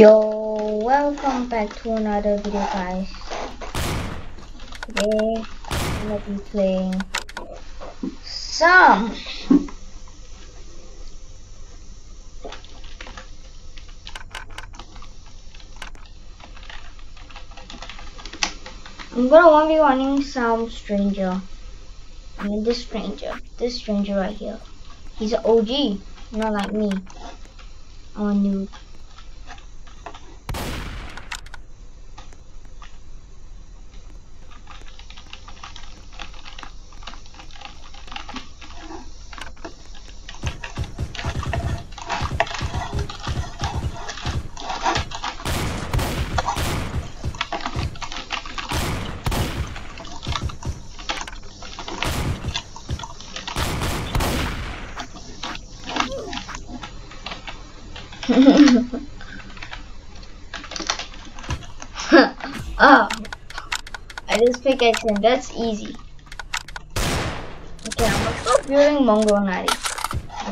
Yo, welcome back to another video guys. Today I'm gonna be playing some I'm gonna 1v1ing some stranger. I mean this stranger. This stranger right here. He's an OG, not like me. I'm a noob. Oh, I just pickaxe him. That's easy. Okay, I'm gonna start building Mongraal natty.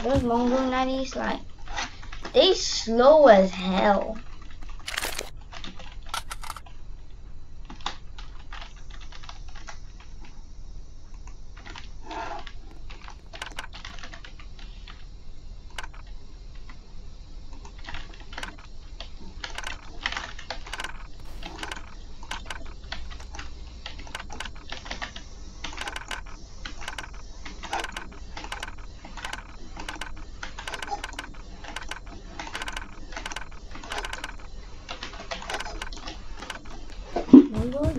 Those Mongraal natties, like, they slow as hell.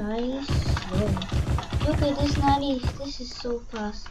Slow. Look at this natty. This is so fast.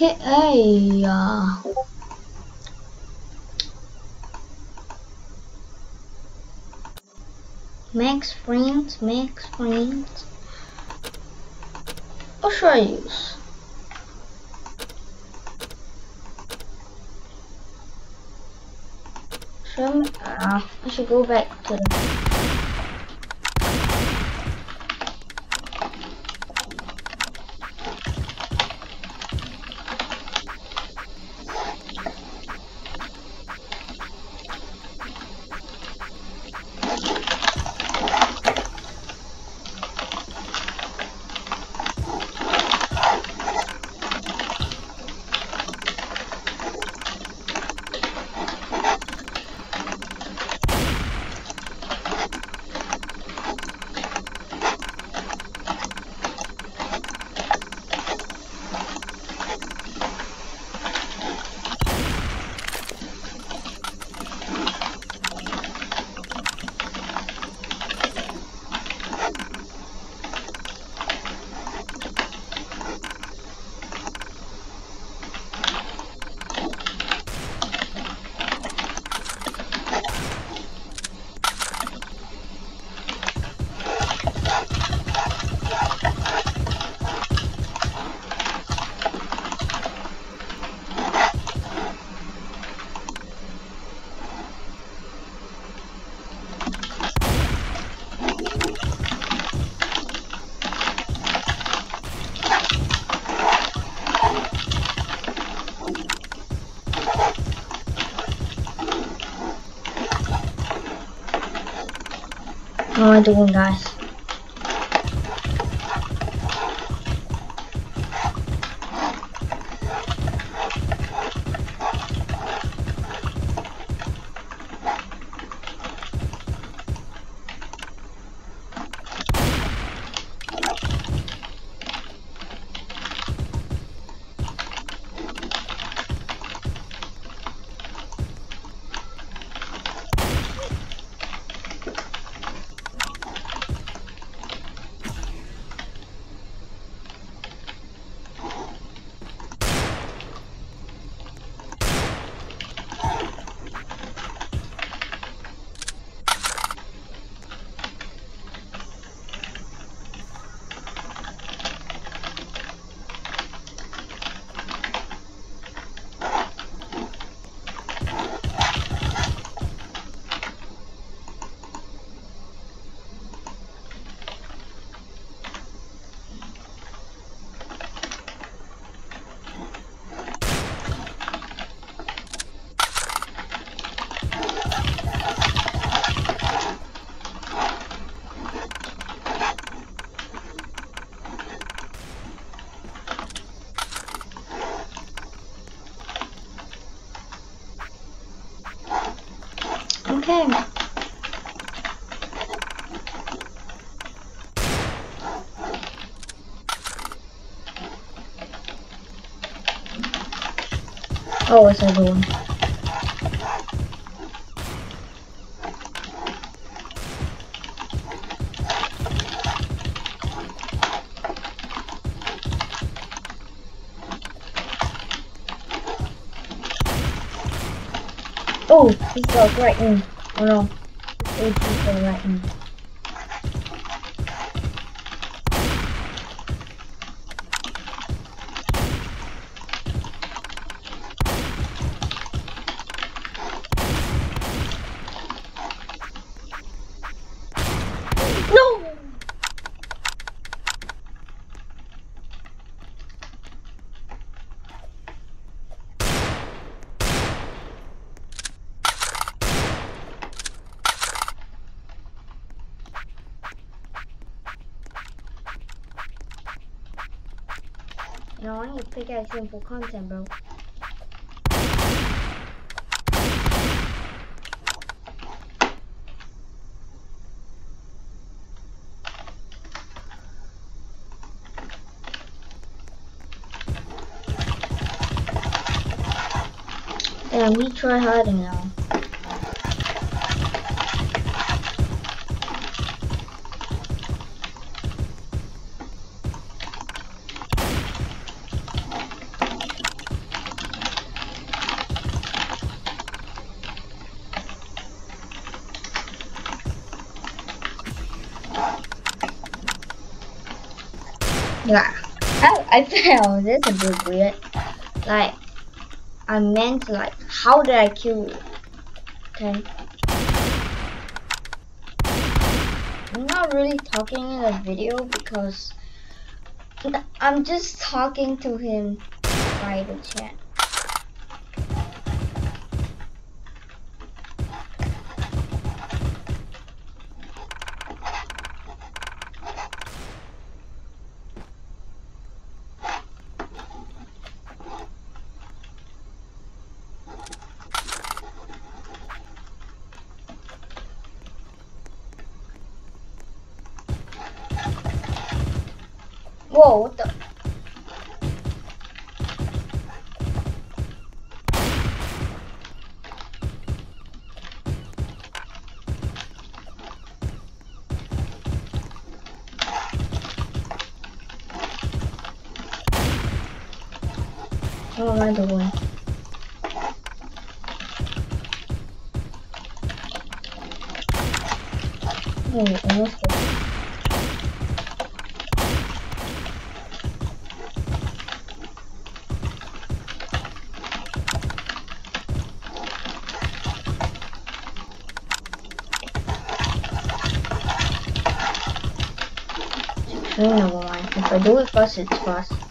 Okay, uh, max frames, max frames. What should I use? Should I, uh, I should go back to the am I doing, guys? Okay. Oh, what's I Oh, he got right in. Oh no. He got right in. Know, I need to pick out simple content, bro. Damn, we try hiding now. Yeah, I, I fell. This is a bit weird. Like, I meant like, how did I kill? Okay. I'm not really talking in the video because I'm just talking to him by the chat. What am I doing? Oh, almost got No, never mind. If I do it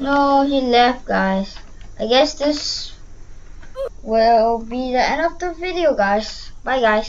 No, he left, guys. I guess this will be the end of the video, guys. Bye, guys.